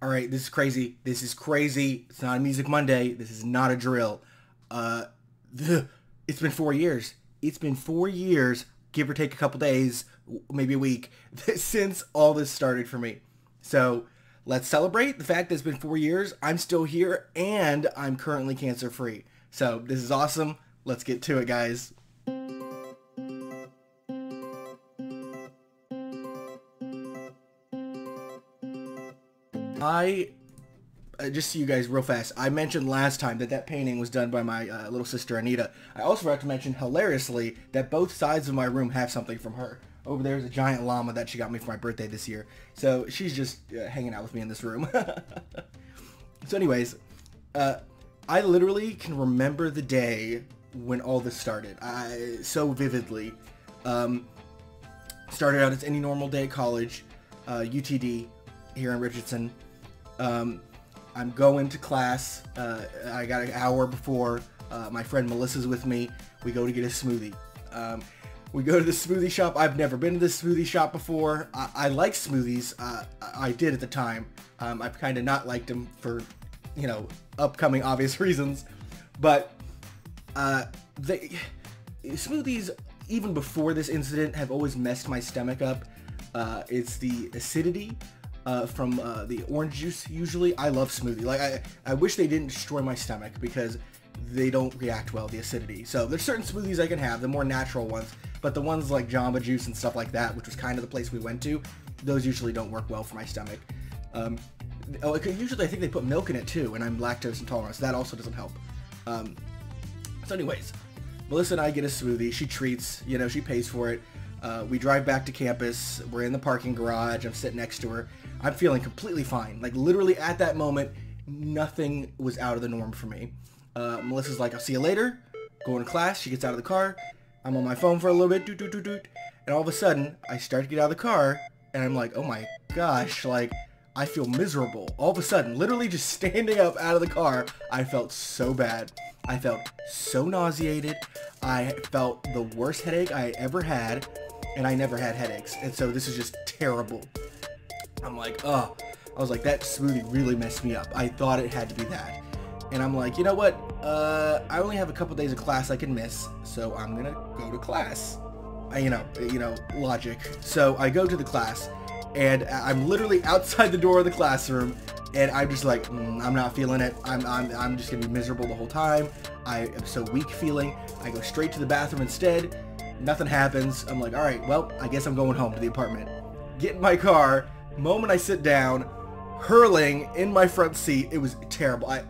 all right, this is crazy. This is crazy. It's not a Music Monday. This is not a drill. Uh, it's been four years. It's been four years, give or take a couple days, maybe a week, since all this started for me. So let's celebrate the fact that it's been four years. I'm still here and I'm currently cancer free. So this is awesome. Let's get to it, guys. I uh, just so you guys real fast, I mentioned last time that that painting was done by my uh, little sister Anita. I also forgot to mention hilariously that both sides of my room have something from her. Over there is a giant llama that she got me for my birthday this year. So she's just uh, hanging out with me in this room. so anyways, uh, I literally can remember the day when all this started. I so vividly. Um, started out as any normal day at college, UTD uh, here in Richardson. Um, I'm going to class. Uh, I got an hour before. Uh, my friend Melissa's with me. We go to get a smoothie. Um, we go to the smoothie shop. I've never been to the smoothie shop before. I, I like smoothies. Uh, I did at the time. Um, I've kind of not liked them for, you know, upcoming obvious reasons. But uh, they smoothies, even before this incident, have always messed my stomach up. Uh, it's the acidity uh, from uh, the orange juice usually. I love smoothie. Like I, I wish they didn't destroy my stomach because they don't react well, the acidity. So there's certain smoothies I can have, the more natural ones, but the ones like Jamba Juice and stuff like that, which was kind of the place we went to, those usually don't work well for my stomach. Um, oh, usually I think they put milk in it too, and I'm lactose intolerant, so that also doesn't help. Um, so anyways, Melissa and I get a smoothie. She treats, you know, she pays for it. Uh, we drive back to campus. We're in the parking garage. I'm sitting next to her. I'm feeling completely fine. Like literally at that moment, nothing was out of the norm for me. Uh, Melissa's like, I'll see you later. Going to class. She gets out of the car. I'm on my phone for a little bit. Doot, doot, doot, doot. And all of a sudden, I start to get out of the car. And I'm like, oh my gosh. Like, I feel miserable. All of a sudden, literally just standing up out of the car, I felt so bad. I felt so nauseated. I felt the worst headache I ever had. And I never had headaches. And so this is just terrible. I'm like, oh, I was like, that smoothie really messed me up. I thought it had to be that. And I'm like, you know what? Uh, I only have a couple days of class I can miss, so I'm gonna go to class. I, you know, you know, logic. So I go to the class, and I'm literally outside the door of the classroom, and I'm just like, mm, I'm not feeling it. I'm, I'm, I'm just gonna be miserable the whole time. I am so weak feeling. I go straight to the bathroom instead. Nothing happens. I'm like, all right, well, I guess I'm going home to the apartment. Get in my car, moment I sit down, hurling in my front seat. It was terrible. I,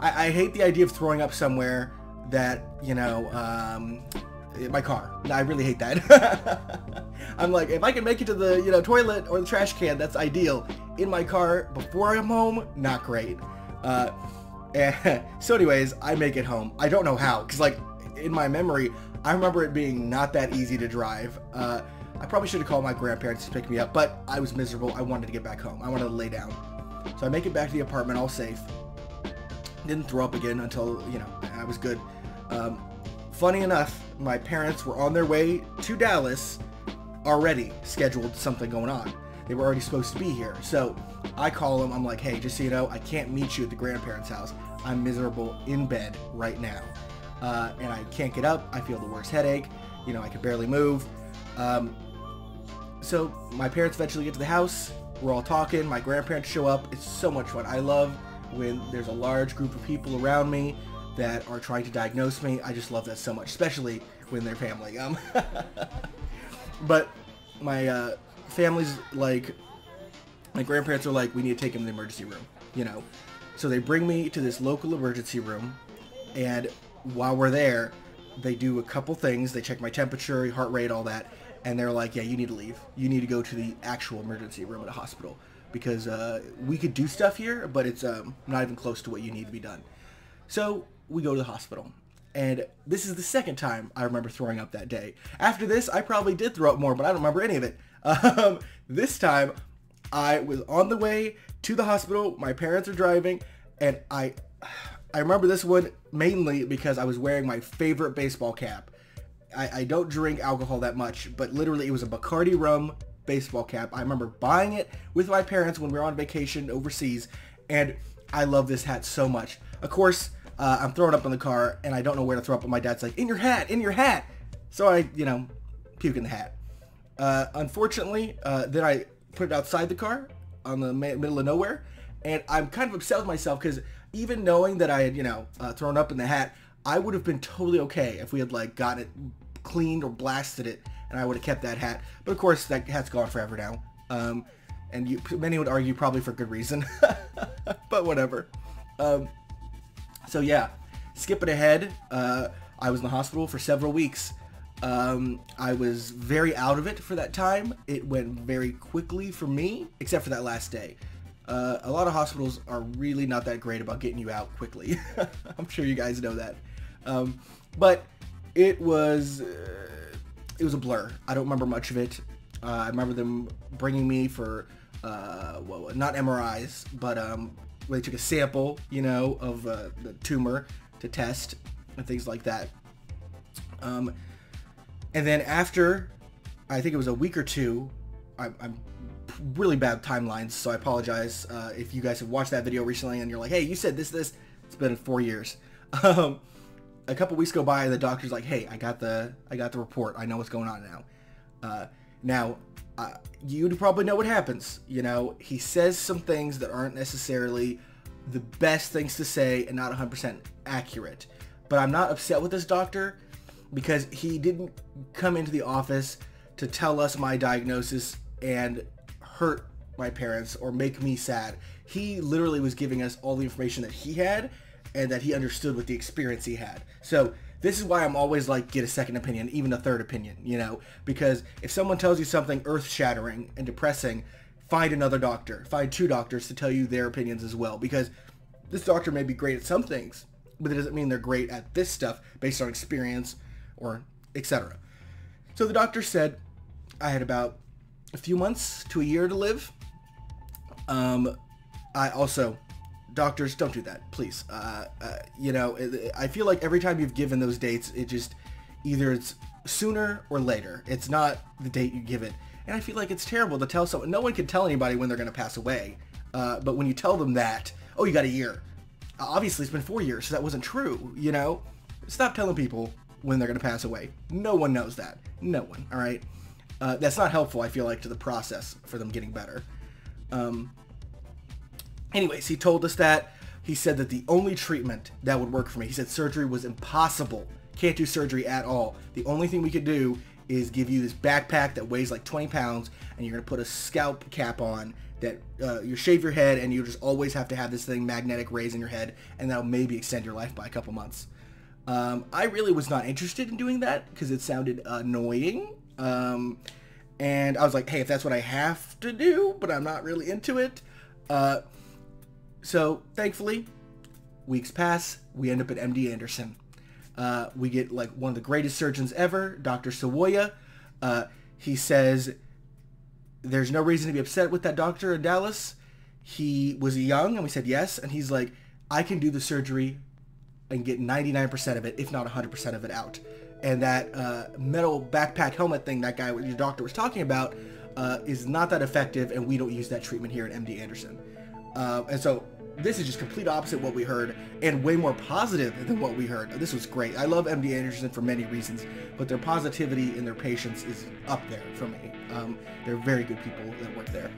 I, I hate the idea of throwing up somewhere that, you know, um, my car. I really hate that. I'm like, if I can make it to the, you know, toilet or the trash can, that's ideal. In my car before I'm home, not great. Uh, so anyways, I make it home. I don't know how, because like, in my memory, I remember it being not that easy to drive. Uh, I probably should have called my grandparents to pick me up, but I was miserable. I wanted to get back home. I wanted to lay down. So I make it back to the apartment all safe. Didn't throw up again until, you know, I was good. Um, funny enough, my parents were on their way to Dallas already scheduled something going on. They were already supposed to be here. So I call them. I'm like, hey, just so you know, I can't meet you at the grandparents' house. I'm miserable in bed right now. Uh, and I can't get up. I feel the worst headache. You know, I can barely move. Um, so my parents eventually get to the house. We're all talking. My grandparents show up. It's so much fun. I love when there's a large group of people around me that are trying to diagnose me. I just love that so much, especially when they're family. Um, but my uh, family's like, my grandparents are like, we need to take him to the emergency room, you know. So they bring me to this local emergency room, and while we're there, they do a couple things. They check my temperature, heart rate, all that and they're like, yeah, you need to leave. You need to go to the actual emergency room at a hospital because uh, we could do stuff here, but it's um, not even close to what you need to be done. So we go to the hospital. And this is the second time I remember throwing up that day. After this, I probably did throw up more, but I don't remember any of it. Um, this time, I was on the way to the hospital. My parents are driving, and I, I remember this one mainly because I was wearing my favorite baseball cap. I, I don't drink alcohol that much, but literally it was a Bacardi rum baseball cap. I remember buying it with my parents when we were on vacation overseas, and I love this hat so much. Of course, uh, I'm throwing up in the car, and I don't know where to throw up, but my dad's like, in your hat, in your hat. So I, you know, puke in the hat. Uh, unfortunately, uh, then I put it outside the car on the middle of nowhere, and I'm kind of upset with myself because even knowing that I had, you know, uh, thrown up in the hat, I would have been totally okay if we had like gotten it cleaned or blasted it, and I would have kept that hat. But of course, that hat's gone forever now. Um, and you, many would argue probably for good reason, but whatever. Um, so yeah, skipping ahead, uh, I was in the hospital for several weeks. Um, I was very out of it for that time. It went very quickly for me, except for that last day. Uh, a lot of hospitals are really not that great about getting you out quickly. I'm sure you guys know that. Um, but it was uh, it was a blur. I don't remember much of it. Uh, I remember them bringing me for uh, well, not MRIs, but um, they took a sample, you know, of uh, the tumor to test and things like that. Um, and then after, I think it was a week or two, I, I'm really bad timelines, so I apologize uh, if you guys have watched that video recently and you're like, hey, you said this, this. It's been four years. Um, a couple weeks go by and the doctor's like, hey, I got the I got the report. I know what's going on now. Uh, now, uh, you probably know what happens. You know, he says some things that aren't necessarily the best things to say and not 100% accurate. But I'm not upset with this doctor because he didn't come into the office to tell us my diagnosis and hurt my parents or make me sad. He literally was giving us all the information that he had and that he understood with the experience he had. So this is why I'm always like get a second opinion, even a third opinion, you know, because if someone tells you something earth-shattering and depressing, find another doctor, find two doctors to tell you their opinions as well, because this doctor may be great at some things, but it doesn't mean they're great at this stuff based on experience or etc. So the doctor said I had about a few months to a year to live. Um, I also doctors don't do that please. Uh, uh, you know i feel like every time you've given those dates it just either it's sooner or later. It's not the date you give it. And i feel like it's terrible to tell someone no one can tell anybody when they're going to pass away. Uh, but when you tell them that oh you got a year. Obviously it's been four years so that wasn't true you know? Stop telling people when they're going to pass away. No one knows that. No one all right uh, that's not helpful i feel like to the process for them getting better um, Anyways, he told us that. He said that the only treatment that would work for me, he said surgery was impossible. Can't do surgery at all. The only thing we could do is give you this backpack that weighs like 20 pounds and you're going to put a scalp cap on that uh, you shave your head and you just always have to have this thing magnetic rays in your head and that'll maybe extend your life by a couple months. Um, I really was not interested in doing that because it sounded annoying. Um, and I was like, hey, if that's what I have to do, but I'm not really into it, uh, so thankfully, weeks pass. We end up at MD Anderson. Uh, we get like one of the greatest surgeons ever, Dr. Sawaya. Uh, he says there's no reason to be upset with that doctor in Dallas. He was young, and we said yes. And he's like, I can do the surgery and get 99% of it, if not 100% of it out. And that uh, metal backpack helmet thing that guy, your doctor was talking about, uh, is not that effective, and we don't use that treatment here at MD Anderson. Uh, and so this is just complete opposite what we heard and way more positive than what we heard. This was great. I love MD Anderson for many reasons, but their positivity and their patience is up there for me. Um, they're very good people that work there,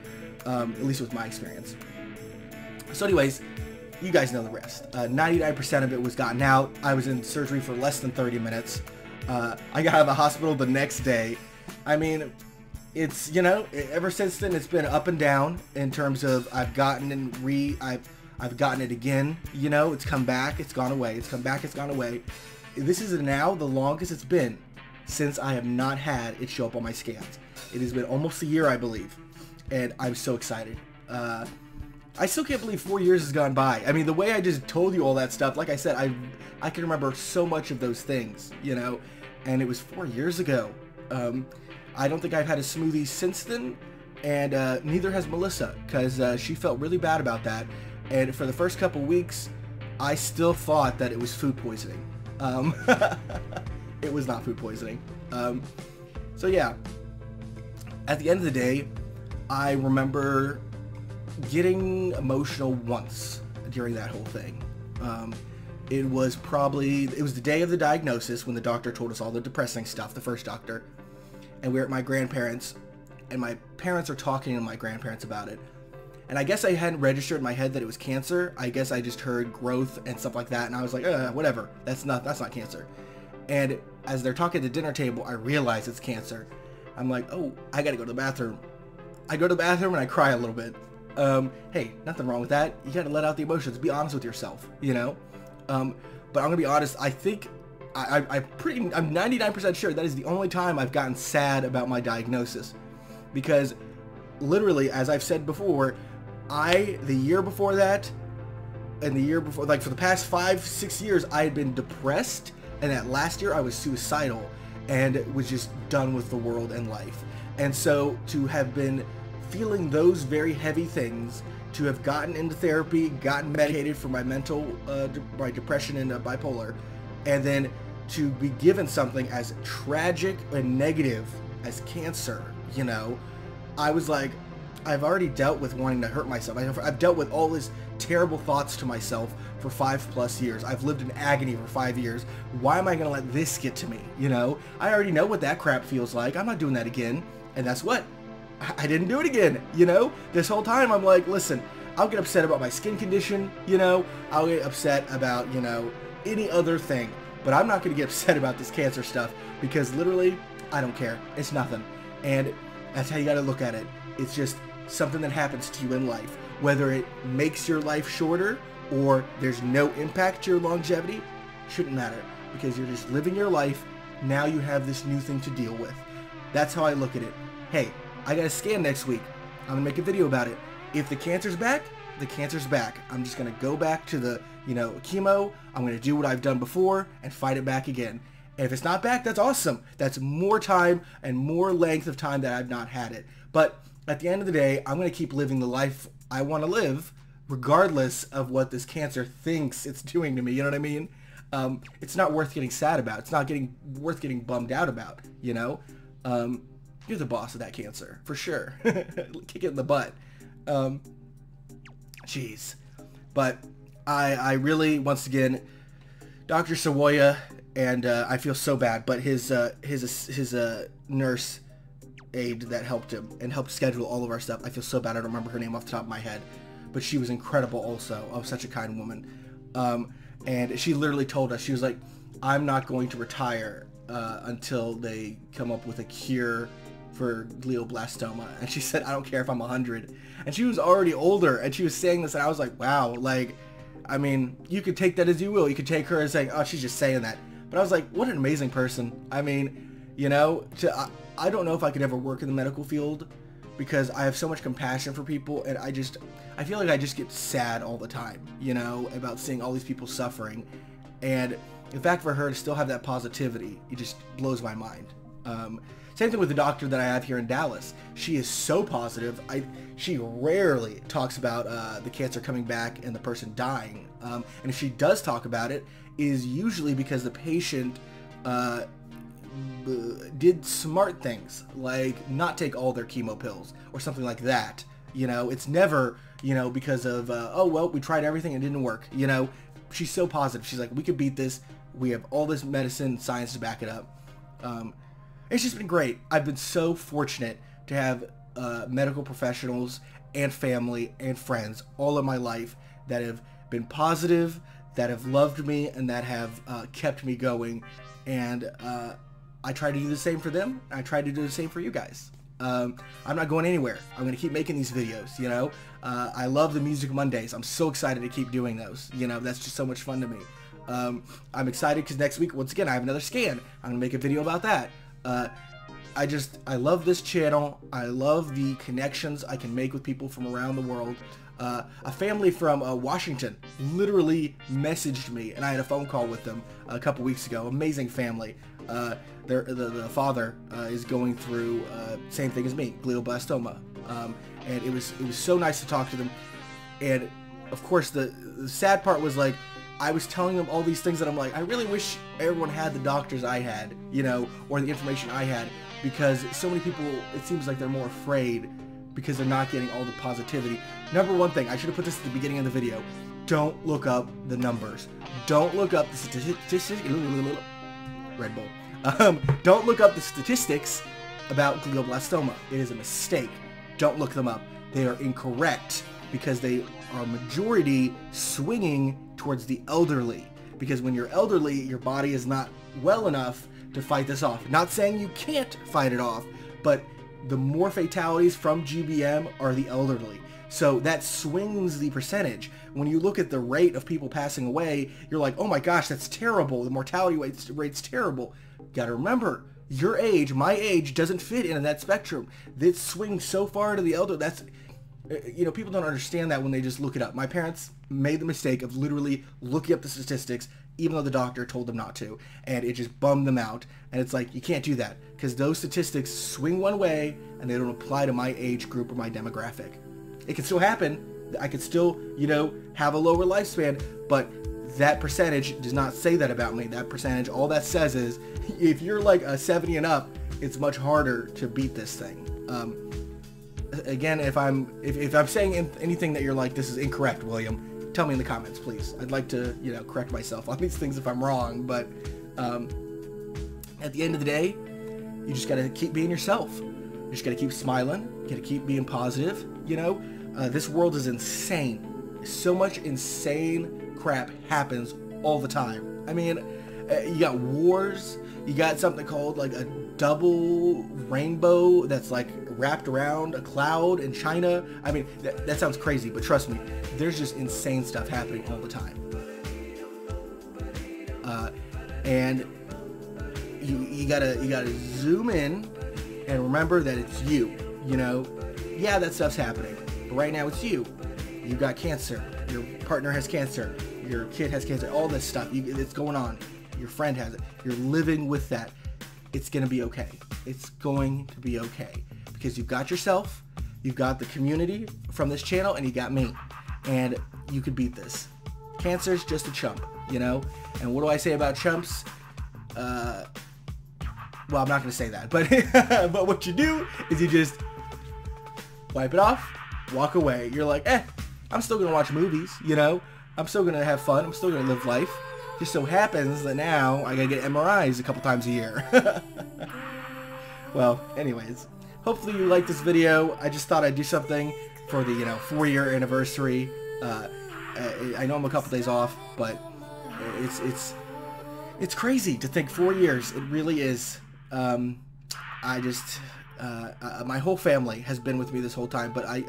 um, at least with my experience. So anyways, you guys know the rest. 99% uh, of it was gotten out. I was in surgery for less than 30 minutes. Uh, I got out of the hospital the next day. I mean, it's you know ever since then it's been up and down in terms of I've gotten and re I've I've gotten it again you know it's come back it's gone away it's come back it's gone away. This is now the longest it's been since I have not had it show up on my scans. It has been almost a year I believe and I'm so excited. Uh, I still can't believe four years has gone by I mean the way I just told you all that stuff like I said I I can remember so much of those things you know and it was four years ago um, I don't think I've had a smoothie since then, and uh, neither has Melissa, because uh, she felt really bad about that. And for the first couple weeks, I still thought that it was food poisoning. Um, it was not food poisoning. Um, so yeah, at the end of the day, I remember getting emotional once during that whole thing. Um, it was probably it was the day of the diagnosis when the doctor told us all the depressing stuff, the first doctor, and we were at my grandparents, and my parents are talking to my grandparents about it. And I guess I hadn't registered in my head that it was cancer. I guess I just heard growth and stuff like that, and I was like, whatever. That's not that's not cancer. And as they're talking at the dinner table, I realize it's cancer. I'm like, oh, I gotta go to the bathroom. I go to the bathroom and I cry a little bit. Um, hey, nothing wrong with that. You gotta let out the emotions. Be honest with yourself, you know. Um, but I'm gonna be honest. I think I, I, I'm pretty. I'm 99% sure that is the only time I've gotten sad about my diagnosis, because literally, as I've said before, I the year before that, and the year before, like for the past five, six years, I had been depressed, and that last year I was suicidal, and was just done with the world and life. And so to have been feeling those very heavy things, to have gotten into therapy, gotten medicated for my mental, uh, my depression and uh, bipolar, and then to be given something as tragic and negative as cancer, you know, I was like, I've already dealt with wanting to hurt myself. I've, I've dealt with all these terrible thoughts to myself for five plus years. I've lived in agony for five years. Why am I going to let this get to me? You know, I already know what that crap feels like. I'm not doing that again. And that's what? I didn't do it again. You know, this whole time I'm like, listen, I'll get upset about my skin condition. You know, I'll get upset about, you know, any other thing. But I'm not going to get upset about this cancer stuff because literally, I don't care. It's nothing. And that's how you got to look at it. It's just something that happens to you in life. Whether it makes your life shorter or there's no impact to your longevity, shouldn't matter because you're just living your life. Now you have this new thing to deal with. That's how I look at it. Hey, I got a scan next week. I'm gonna make a video about it. If the cancer's back, the cancer's back. I'm just gonna go back to the, you know, chemo. I'm gonna do what I've done before and fight it back again. And if it's not back, that's awesome. That's more time and more length of time that I've not had it. But at the end of the day, I'm to keep living the life I want to live, regardless of what this cancer thinks it's doing to me. You know what I mean? Um, it's not worth getting sad about. It's not getting worth getting bummed out about. You know, um, you're the boss of that cancer for sure. Kick it in the butt. Um, jeez, but I I really once again, Dr. Sawaya, and uh, I feel so bad, but his uh, his his uh, nurse aide that helped him and helped schedule all of our stuff. I feel so bad. I don't remember her name off the top of my head, but she was incredible also. Oh, such a kind woman. Um, and she literally told us, she was like, I'm not going to retire uh, until they come up with a cure for glioblastoma. And she said, I don't care if I'm 100. And she was already older, and she was saying this, and I was like, wow, like, I mean, you could take that as you will. You could take her as saying, oh, she's just saying that. But I was like, what an amazing person. I mean, you know, to I don't know if I could ever work in the medical field because I have so much compassion for people and I just I feel like I just get sad all the time, you know, about seeing all these people suffering. And in fact for her to still have that positivity, it just blows my mind. Um, same thing with the doctor that I have here in Dallas. She is so positive. I she rarely talks about uh, the cancer coming back and the person dying. Um, and if she does talk about it, is usually because the patient uh, did smart things like not take all their chemo pills or something like that. You know, it's never, you know, because of, uh, oh, well, we tried everything and it didn't work. You know, she's so positive. She's like, we could beat this. We have all this medicine, science to back it up. Um, it's just been great. I've been so fortunate to have uh, medical professionals and family and friends all of my life that have been positive, that have loved me, and that have uh, kept me going. And uh, I try to do the same for them. I try to do the same for you guys. Um, I'm not going anywhere. I'm going to keep making these videos, you know. Uh, I love the Music Mondays. I'm so excited to keep doing those. You know, that's just so much fun to me. Um, I'm excited because next week, once again, I have another scan. I'm going to make a video about that. Uh, I just, I love this channel. I love the connections I can make with people from around the world. Uh, a family from uh, Washington literally messaged me, and I had a phone call with them a couple weeks ago. Amazing family. Uh, the, the father uh, is going through uh, same thing as me, glioblastoma, um, and it was it was so nice to talk to them. And of course, the, the sad part was like I was telling them all these things that I'm like, I really wish everyone had the doctors I had, you know, or the information I had. because so many people, it seems like they're more afraid because they're not getting all the positivity. Number one thing, I should have put this at the beginning of the video. Don't look up the numbers. Don't look up the statistics. Red Bull. Um, don't look up the statistics about glioblastoma. It is a mistake. Don't look them up. They are incorrect because they are majority swinging towards the elderly. Because when you're elderly, your body is not well enough to fight this off. Not saying you can't fight it off, but the more fatalities from GBM are the elderly. So that swings the percentage. When you look at the rate of people passing away, you're like, oh my gosh, that's terrible. The mortality rate's, rate's terrible. Gotta remember, your age, my age, doesn't fit into that spectrum. It swings so far to the elder. That's, you know, people don't understand that when they just look it up. My parents made the mistake of literally looking up the statistics, even though the doctor told them not to, and it just bummed them out. And it's like, you can't do that because those statistics swing one way and they don't apply to my age group or my demographic. It can still happen. I could still, you know, have a lower lifespan, but that percentage does not say that about me. That percentage, all that says is, if you're like a 70 and up, it's much harder to beat this thing. Um, again, if I'm if, if I'm saying anything that you're like, this is incorrect, William, tell me in the comments, please. I'd like to, you know, correct myself on these things if I'm wrong, but um, at the end of the day, you just gotta keep being yourself. You just gotta keep smiling. You gotta keep being positive. You know, uh, this world is insane. So much insane crap happens all the time. I mean, uh, you got wars. You got something called like a double rainbow that's like wrapped around a cloud in China. I mean, that, that sounds crazy, but trust me, there's just insane stuff happening all the time. Uh, and you, you gotta you gotta zoom in and remember that it's you. You know, yeah, that stuff's happening, but right now it's you. You got cancer. Your partner has cancer. Your kid has cancer. All this stuff. You, it's going on. Your friend has it. You're living with that. It's gonna be okay. It's going to be okay because you've got yourself, you've got the community from this channel, and you got me. And you could beat this. Cancer's just a chump, you know? And what do I say about chumps? Uh, well, I'm not going to say that, but but what you do is you just wipe it off, walk away. You're like, eh, I'm still going to watch movies, you know? I'm still going to have fun. I'm still going to live life. Just so happens that now I got to get MRIs a couple times a year. well, anyways, hopefully you like this video. I just thought I'd do something for the, you know, four-year anniversary. Uh, I know I'm a couple days off, but it's it's it's crazy to think four years. It really is. Um, I just uh, uh, my whole family has been with me this whole time, but I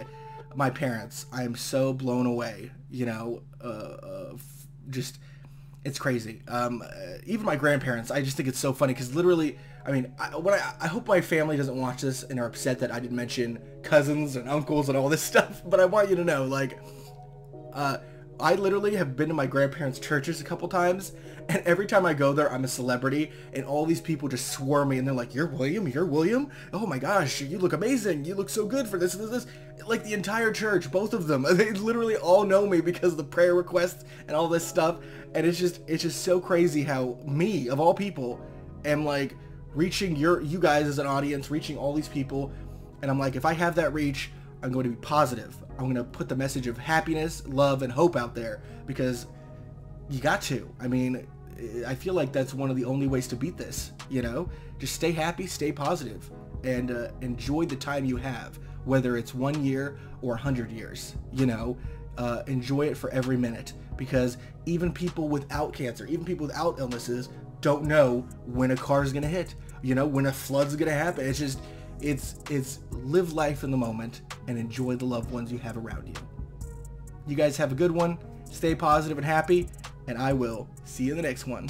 my parents. I am so blown away. You know, uh, uh just it's crazy. Um, uh, even my grandparents. I just think it's so funny because literally I mean, I, what I, I hope my family doesn't watch this and are upset that I didn't mention cousins and uncles and all this stuff, but I want you to know, like, uh, I literally have been to my grandparents' churches a couple times, and every time I go there, I'm a celebrity, and all these people just swarm me, and they're like, "You're William? You're William? Oh my gosh, you look amazing! You look so good for this, this, this." Like the entire church, both of them, they literally all know me because of the prayer requests and all this stuff, and it's just, it's just so crazy how me, of all people, am like reaching your you guys as an audience, reaching all these people. And I'm like, if I have that reach, I'm going to be positive. I'm going to put the message of happiness, love, and hope out there because you got to. I mean, I feel like that's one of the only ways to beat this. You know, just stay happy, stay positive, and uh, enjoy the time you have, whether it's one year or a hundred years. You know, uh, enjoy it for every minute because even people without cancer, even people without illnesses, don't know when a car is going to hit, you know, when a flood's going to happen. It's just, it's, it's live life in the moment and enjoy the loved ones you have around you. You guys have a good one. Stay positive and happy, and I will see you in the next one.